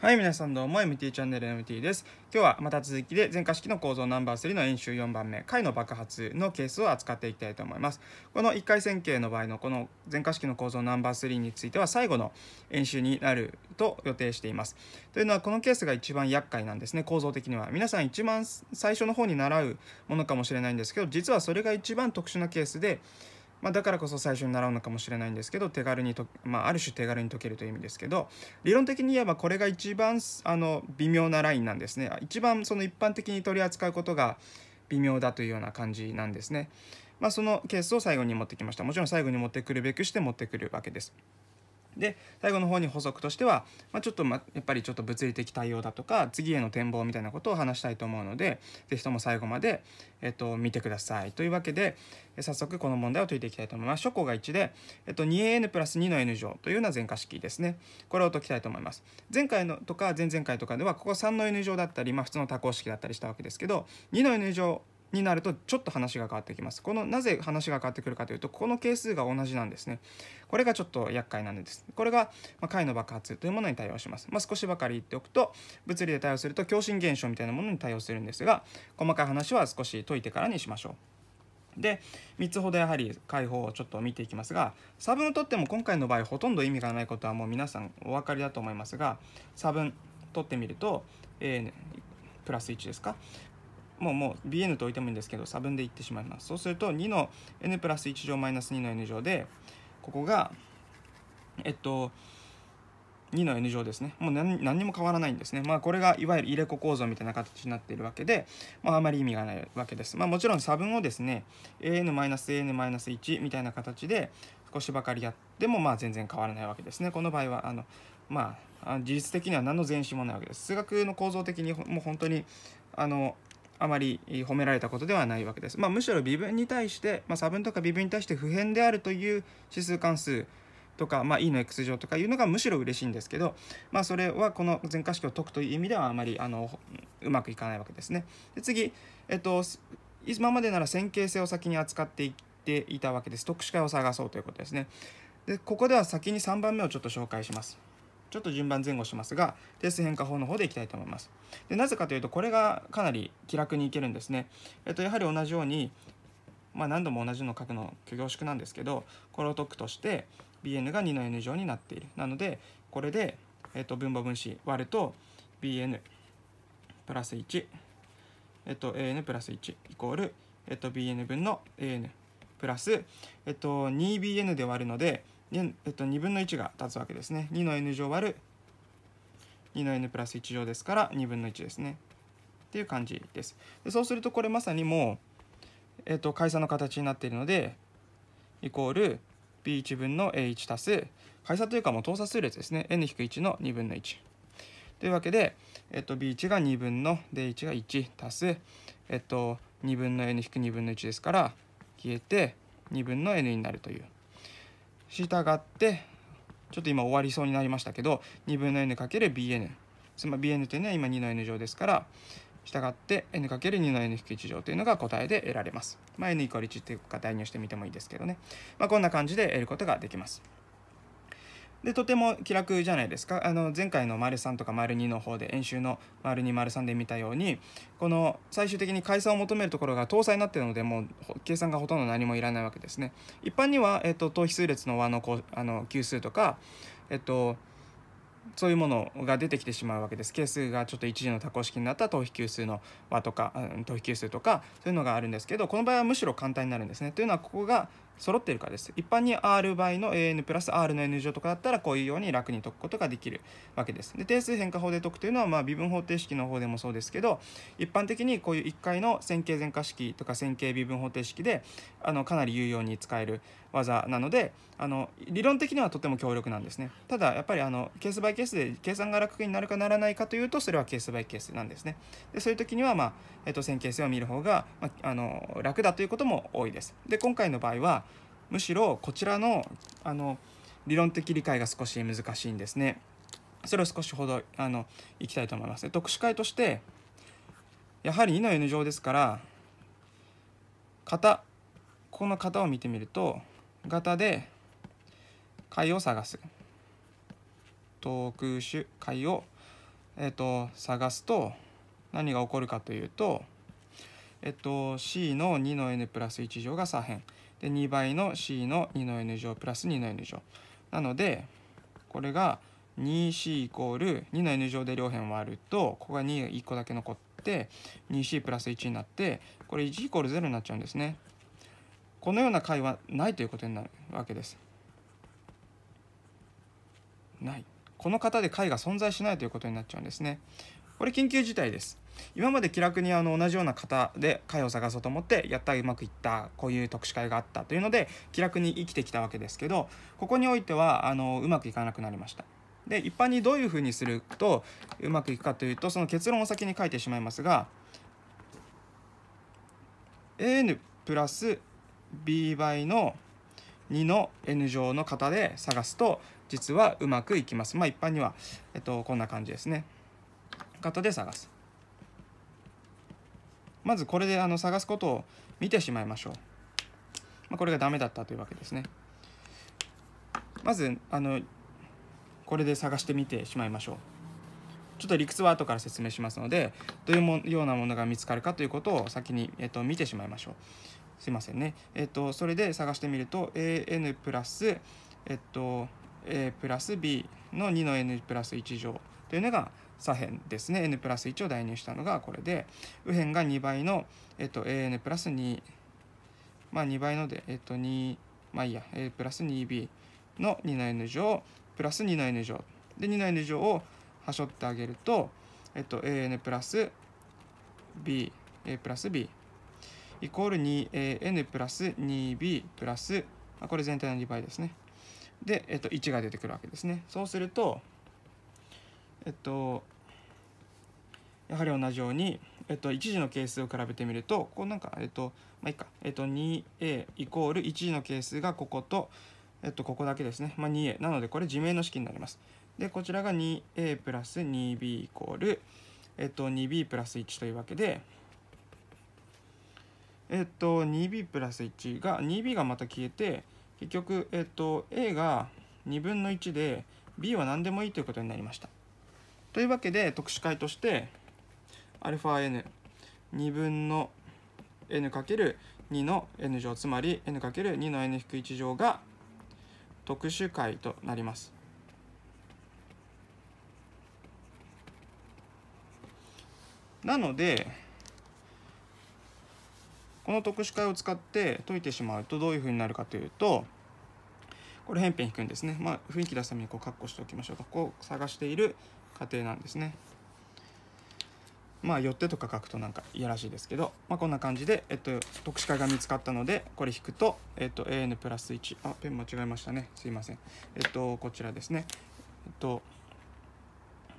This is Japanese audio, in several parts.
はい、皆さんどうも MT チャンネル MT です。今日はまた続きで全化式の構造ナンバー3の演習4番目、解の爆発のケースを扱っていきたいと思います。この1回線形の場合のこの全化式の構造ナンバー3については最後の演習になると予定しています。というのはこのケースが一番厄介なんですね、構造的には。皆さん一番最初の方に習うものかもしれないんですけど、実はそれが一番特殊なケースで、まあ、だからこそ最初に習うのかもしれないんですけど手軽にと、まあ、ある種手軽に解けるという意味ですけど理論的に言えばこれが一番あの微妙なラインなんですね一番その一般的に取り扱うことが微妙だというような感じなんですね。まあ、そのケースを最後に持ってきましたもちろん最後に持ってくるべくして持ってくるわけです。で最後の方に補足としては、まあ、ちょっと、ま、やっぱりちょっと物理的対応だとか次への展望みたいなことを話したいと思うので是非とも最後まで、えっと、見てください。というわけで早速この問題を解いていきたいと思います。初項が1で、えっと、2an+2 の n 乗というような全化式ですね。これを解きたいと思います。前回のとか前々回とかではここ3の n 乗だったり、まあ、普通の多項式だったりしたわけですけど2の n 乗になるとちょっと話が変わってきます。このなぜ話が変わってくるかというとこの係数が同じなんですね。これがちょっと厄介なんです。これが、まあ、解の爆発というものに対応します。まあ、少しばかり言っておくと物理で対応すると共振現象みたいなものに対応するんですが細かい話は少し解いてからにしましょう。で3つほどやはり解放をちょっと見ていきますが差分を取っても今回の場合ほとんど意味がないことはもう皆さんお分かりだと思いますが差分取ってみると a プラス1ですか？もうもう bn と置いてもいいんですけど差分でいってしまいます。そうすると2の n プラス1乗マイナス2の n 乗でここがえっと2の n 乗ですね。もう何何にも変わらないんですね。まあこれがいわゆる入れ子構造みたいな形になっているわけで、まあ、あまり意味がないわけです。まあもちろん差分をですね an マイナス an マイナス1みたいな形で少しばかりやってもまあ全然変わらないわけですね。この場合はあのまあ事実的には何の前進もないわけです。数学の構造的にもう本当にあのあまり褒められたことではないわけです。まあ、むしろ微分に対して、まあ、差分とか微分に対して普遍であるという指数関数とか、まあ、e の x 乗とかいうのがむしろ嬉しいんですけど、まあ、それはこの全化式を解くという意味ではあまりあのうまくいかないわけですね。で次、えっと、今までなら線形性を先に扱っていっていたわけです。特殊化を探そうということですね。でここでは先に3番目をちょっと紹介します。ちょっと順番前後しますが定数変化法の方でいきたいと思います。でなぜかというとこれがかなり気楽にいけるんですね。えっとやはり同じようにまあ何度も同じの書くの凝縮なんですけどこれを解くとして bn が2の n 乗になっている。なのでこれで、えっと、分母分子割ると bn プラス1えっと an プラス1イコールえっと bn 分の an プラスえっと 2bn で割るのでえっと、2分の1が立つわけですね。2の n 乗割る2の n プラス1乗ですから2分の1ですね。っていう感じです。でそうするとこれまさにもう、えっと、解差の形になっているのでイコール b1 分の a1 足す解差というかもう等差数列ですね n-1 の2分の1。というわけで、えっと、b1 が2分の d1 が1足す、えっと、2分の n-2 分の1ですから消えて2分の n になるという。従ってちょっと今終わりそうになりましたけど2分の n×bn つまり bn というのは今2の n 乗ですから従って n×2 の n-1 乗というのが答えで得られます。まあ、n=1 っていうか代入してみてもいいですけどね。まあ、こんな感じで得ることができます。でとても気楽じゃないですかあの前回の丸3とか丸2の方で演習の丸2丸3で見たようにこの最終的に解散を求めるところが搭載になっているのでもう計算がほとんど何もいらないわけですね一般には、えっと、等比数列の和のあの級数とかえっとそういうものが出てきてしまうわけです。係数がちょっと一次の多項式になった等比級数の和とか等比級数とかそういうのがあるんですけどこの場合はむしろ簡単になるんですね。というのはここが揃ってるかです。一般に r 倍の an プラス r の n 乗とかだったらこういうように楽に解くことができるわけです。で定数変化法で解くというのはまあ微分方程式の方でもそうですけど一般的にこういう1回の線形全化式とか線形微分方程式であのかなり有用に使える技なのであの理論的にはとても強力なんですね。ただやっぱりあのケースバイケースで計算が楽になるかならないかというとそれはケースバイケースなんですね。でそういう時には、まあえっと、線形性を見る方が、まあ、あの楽だということも多いです。で今回の場合はむしろこちらのあの理論的理解が少し難しいんですね。それを少しほどあのいきたいと思います。特殊解としてやはり2の n 乗ですから型この型を見てみると型で解を探す特殊解をえっと、探すと何が起こるかというと、えっと、c の2の n プラス1乗が左辺で2倍の c の2の n 乗プラス2の n 乗なのでこれが 2c イコール2の n 乗で両辺割るとここが2が1個だけ残って 2c プラス1になってこれ1イコール0になっちゃうんですね。このような解はないということになるわけです。ない。この型で解が存在しないということになっちゃうんですね。これ緊急事態です。今まで気楽にあの同じような型で解を探そうと思ってやったうまくいったこういう特殊解があったというので気楽に生きてきたわけですけどここにおいてはあのうまくいかなくなりました。で一般にどういうふうにするとうまくいくかというとその結論を先に書いてしまいますが an プラス b 倍の2の n 乗の型で探すと実はうまくいきます。まあ一般には、えっと、こんな感じですね。型で探す。まずこれであの探すことを見てしまいましょう。まあ、これがダメだったというわけですね。まずあのこれで探してみてしまいましょう。ちょっと理屈は後から説明しますのでどういうもようなものが見つかるかということを先に、えっと、見てしまいましょう。すいませんね。えっと、それで探してみると an プラス、えっと、a プラス b の2の n プラス1乗というのが左辺ですね n プラス1を代入したのがこれで右辺が2倍の、えっと、an プラス2まあ2倍ので、えっと、2まあいいや a プラス 2b の2の n 乗プラス2の n 乗で2の n 乗をはしょってあげると、えっと、an プラス b a プラス b イコール 2an プラス 2b プラスこれ全体の2倍ですね。で、えっと、1が出てくるわけですね。そうすると、えっと、やはり同じように、えっと、1次の係数を比べてみると、こうなんか、えっと、まあいいか、えっと、2a イコール1次の係数がここと、えっと、ここだけですね。まあ、2a。なので、これ自明の式になります。で、こちらが 2a プラス 2b イコール、えっと、2b プラス1というわけで、えっと、2b プラス1が、2b がまた消えて、結局、えっと、a が2分の1で b は何でもいいということになりました。というわけで特殊解として αn2 分の n×2 の n 乗つまり n×2 の n-1 乗が特殊解となります。なのでこの特殊解を使って解いてしまうとどういうふうになるかというとこれ辺辺引くんですね。まあ、雰囲気出すためにこうカッコしておきましょうか。こう探している過程なんですね。まあ、よってとか書くとなんかいやらしいですけど、まあ、こんな感じで、えっと、特殊解が見つかったので、これ引くと、えっと、an プラス1、あ、ペン間違えましたね。すいません。えっと、こちらですね。えっと、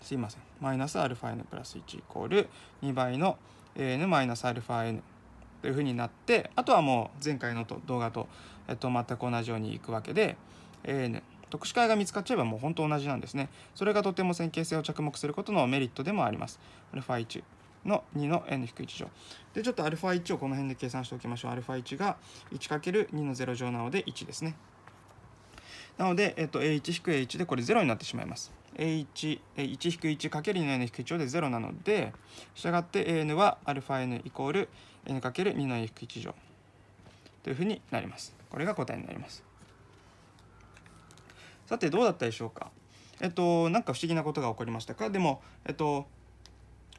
すいません。マイナス αn プラス1イコール2倍の an マイナス αn というふうになってあとはもう前回のと動画と、えっと、全く同じようにいくわけで AN 特殊解が見つかっちゃえばもう本当同じなんですねそれがとても線形性を着目することのメリットでもあります α1 の2の n-1 乗でちょっと α1 をこの辺で計算しておきましょう α1 が 1×2 の0乗なので1ですねなので、えっと、a1-a1 でこれ0になってしまいます a1-1×2 の n-1 乗で0なのでしたがって an は αn イコール n×2 の f1 乗というふうになります。これが答えになります。 さてどうだったでしょうか？えっとなんか不思議なことが起こりましたか？でもえっと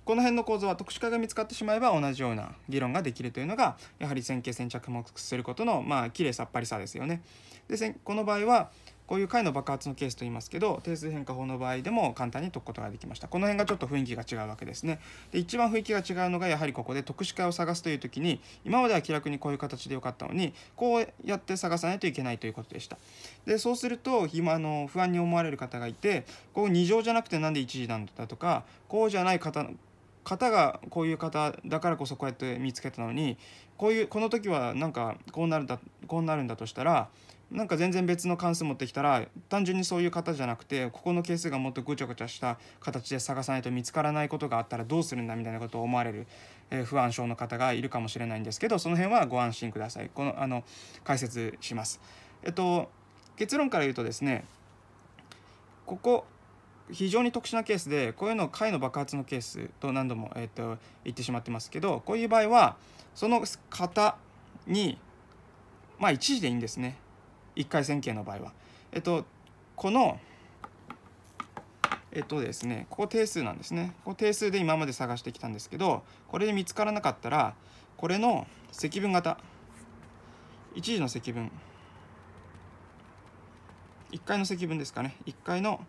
この辺の構造は特殊化が見つかってしまえば同じような議論ができるというのがやはり線形線着目することのまあ綺麗さっぱりさですよね。でこの場合はこういう解の爆発のケースと言いますけど定数変化法の場合でも簡単に解くことができました。この辺がちょっと雰囲気が違うわけですね。で一番雰囲気が違うのがやはりここで特殊解を探すという時に今までは気楽にこういう形でよかったのにこうやって探さないといけないということでした。でそうすると今の不安に思われる方がいてこう2乗じゃなくてなんで1時なんだとかこうじゃない方方がこういう方だからこそこうやって見つけたのにこういうこの時はなんかこうなるんだこうなるんだとしたらなんか全然別の関数持ってきたら単純にそういう方じゃなくてここの係数がもっとぐちゃぐちゃした形で探さないと見つからないことがあったらどうするんだみたいなことを思われる、えー、不安症の方がいるかもしれないんですけどその辺はご安心くださいこのあの解説します。えっと結論から言うとですねここ非常に特殊なケースでこういうのを解の爆発のケースと何度も、えー、と言ってしまってますけどこういう場合はその型にまあ一時でいいんですね1回線形の場合は。えっとこのえっとですねここ定数なんですね。ここ定数で今まで探してきたんですけどこれで見つからなかったらこれの積分型。一時の積分。1回の積分ですかね。1回の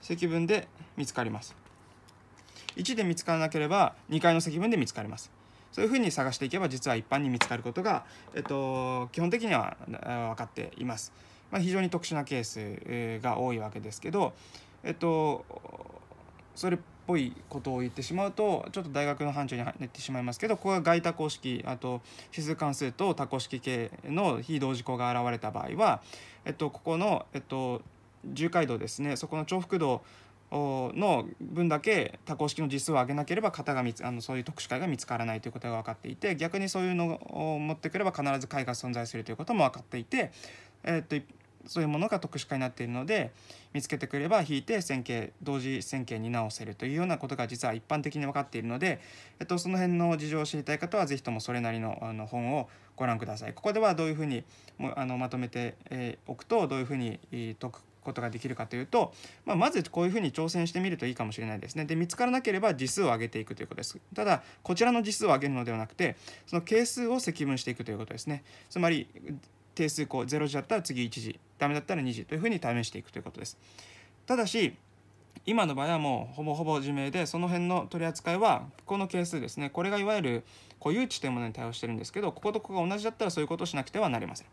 積分で見つかります。1で見つからなければ2回の積分で見つかります。そういうふうに探していけば実は一般に見つかることが、えっと、基本的には分かっています、まあ、非常に特殊なケースが多いわけですけどえっとそれっぽいことを言ってしまうとちょっと大学の範疇に入ってしまいますけどここが外多項式あと指数関数と多項式系の非同時項が現れた場合は、えっと、ここの、えっと、重回度ですねそこの重複度の分だけ多項式の実数を上げなければ型が見つあのそういう特殊解が見つからないということが分かっていて逆にそういうのを持ってくれば必ず解が存在するということも分かっていて、えっとそういうものが特殊化になっているので見つけてくれば引いて線形同時線形に直せるというようなことが実は一般的に分かっているので、えっと、その辺の事情を知りたい方は是非ともそれなりのあの本をご覧ください。ここではどういうふうにもあのまとめておくとどういうふうに解くことができるかというと、まあ、まずこういうふうに挑戦してみるといいかもしれないですね。で見つからなければ次数を上げていくということです。ただこちらの次数を上げるのではなくてその係数を積分していくということですね。つまり定数項0時だったら次1時ダメだったら2時というふうに試していくということです。ただし今の場合はもうほぼほぼ自明でその辺の取り扱いはこの係数ですねこれがいわゆる固有値というものに対応してるんですけどこことここが同じだったらそういうことをしなくてはなりません。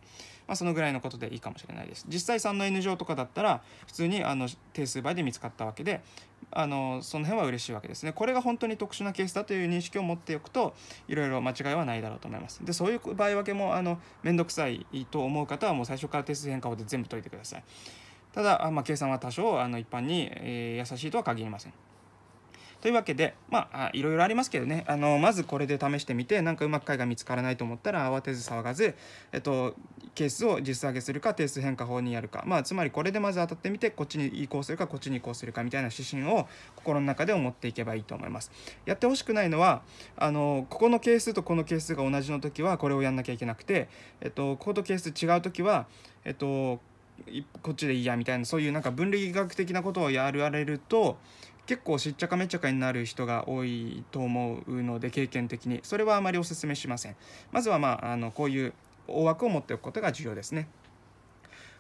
まあ、そのぐらいのことでいいかもしれないです。実際3の n 乗とかだったら普通にあの定数倍で見つかったわけであのその辺は嬉しいわけですね。これが本当に特殊なケースだという認識を持っておくといろいろ間違いはないだろうと思います。でそういう場合分けもあの面倒くさいと思う方はもう最初から定数変化法で全部解いてください。ただ、まあ、計算は多少あの一般に、えー、優しいとは限りません。というわけでまあいろいろありますけどねあのまずこれで試してみてなんかうまく解が見つからないと思ったら慌てず騒がず、えっと、ケースを実上げするか定数変化法にやるか、まあ、つまりこれでまず当たってみてこっちに移行するかこっちに移行するかみたいな指針を心の中で思っていけばいいと思います。やってほしくないのはあのここの係数とこの係数が同じの時はこれをやんなきゃいけなくて、えっと、ここと係数違う時は、えっと、こっちでいいやみたいなそういうなんか分類学的なことをやられると結構しっちゃかめっちゃかになる人が多いと思うので経験的に。それはあまりお勧めしません。まずはまああのこういう大枠を持っておくことが重要ですね。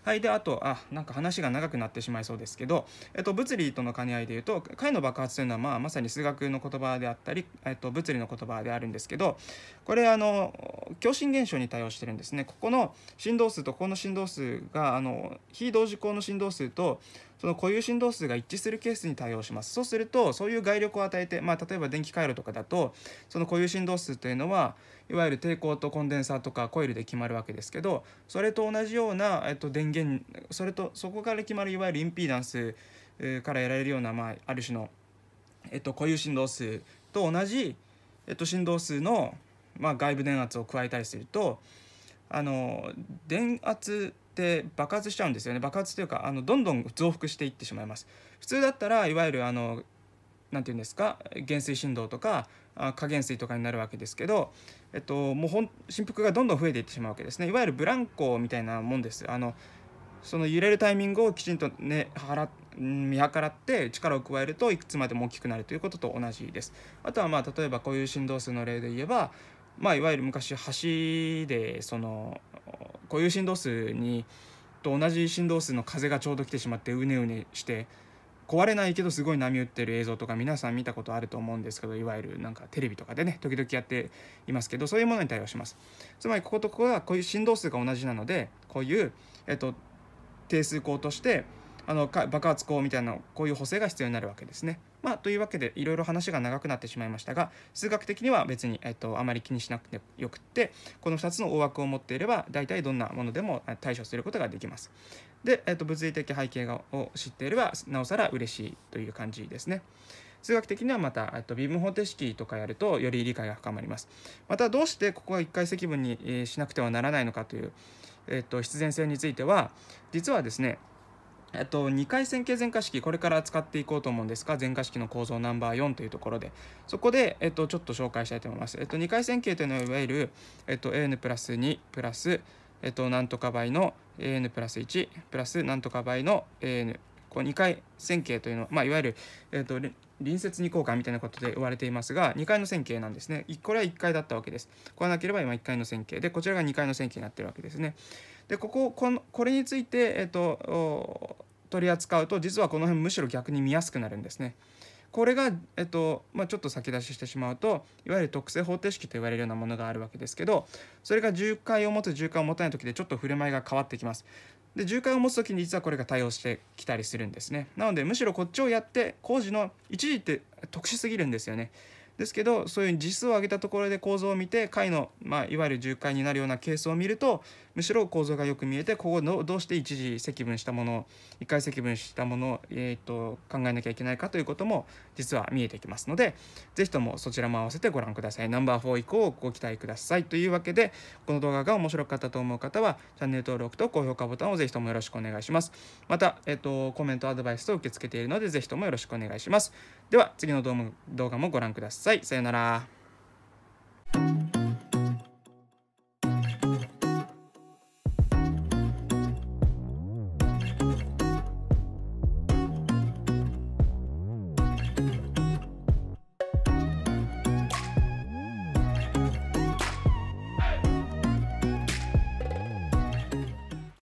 はい、であとあなんか話が長くなってしまいそうですけど、えっと、物理との兼ね合いでいうと解の爆発というのは、まあ、まさに数学の言葉であったり、えっと、物理の言葉であるんですけどこれあの共振現象に対応してるんですね。ここの振動数とここの振動数があの非同時項の振動数とその固有振動数が一致するケースに対応します。そうするとそういう外力を与えて、まあ、例えば電気回路とかだとその固有振動数というのはいわゆる抵抗とコンデンサーとかコイルで決まるわけですけどそれと同じような、えっと、電源それとそこから決まるいわゆるインピーダンスから得られるような、まあ、ある種の、えっと、固有振動数と同じ、えっと、振動数の、まあ、外部電圧を加えたりするとあの電圧って爆発しちゃうんですよね。爆発というかあのどんどん増幅していってしまいます。普通だったらいわゆるあの何て言うんですか減衰振動とか加減衰とかになるわけですけど、えっと、もうほん振幅がどんどん増えていってしまうわけですね。いわゆるブランコみたいなもんです。あのその揺れるタイミングをきちんと、ね、払見計らって力を加えるといくつまでも大きくなるということと同じです。あとはまあ例えばこういう振動数の例で言えばまあ、いわゆる昔橋でそのこういう振動数にと同じ振動数の風がちょうど来てしまってうねうねして壊れないけどすごい波打ってる映像とか皆さん見たことあると思うんですけどいわゆるなんかテレビとかでね時々やっていますけどそういうものに対応しますつまりこことここはこういう振動数が同じなのでこういう、えっと、定数項としてあの爆発口みたいなこういう補正が必要になるわけですね。まあ、というわけでいろいろ話が長くなってしまいましたが数学的には別に、えっと、あまり気にしなくてよくってこの2つの大枠を持っていれば大体どんなものでも対処することができます。で、えっと、物理的背景を知っていればなおさら嬉しいという感じですね。数学的にはまた、えっと、微分方程式とかやるとより理解が深まります。またどうしてここが1回積分にしなくてはならないのかという、えっと、必然性については実はですねえっと、2回線形全化式これから使っていこうと思うんですが全化式の構造ナンバー4というところでそこで、えっと、ちょっと紹介したいと思います。えっと、2回線形というのはいわゆる、えっと、an プラス2プラス、えっと、なんとか倍の an プラス1プラスなんとか倍の an こう2回線形というのは、まあ、いわゆる、えっと、隣接二交換みたいなことで言われていますが2階の線形なんですね。これは1階だったわけです。これはなければ今1階の線形でこちらが2階の線形になってるわけですね。でこここのこれについて、えっと、取り扱うと実はこの辺むしろ逆に見やすくなるんですね。これが、えっとまあ、ちょっと先出ししてしまうといわゆる特性方程式と言われるようなものがあるわけですけどそれが重回を持つ重回を持たない時でちょっと振る舞いが変わってきます。で重回を持つ時に実はこれが対応してきたりするんですね。なのでむしろこっちをやって工事の一時って特殊すぎるんですよね。ですけどそういう実数を上げたところで構造を見て解の、まあ、いわゆる重回になるようなケースを見るとむしろ構造がよく見えてここのどうして一時積分したもの一回積分したものを、えーと、考えなきゃいけないかということも実は見えてきますので是非ともそちらも合わせてご覧ください。ナンバー4以降をご期待くださいというわけでこの動画が面白かったと思う方はチャンネル登録と高評価ボタンを是非ともよろしくお願いします。また、えーと、コメントアドバイスと受け付けているので是非ともよろしくお願いします。では次の動画もご覧ください。さようなら。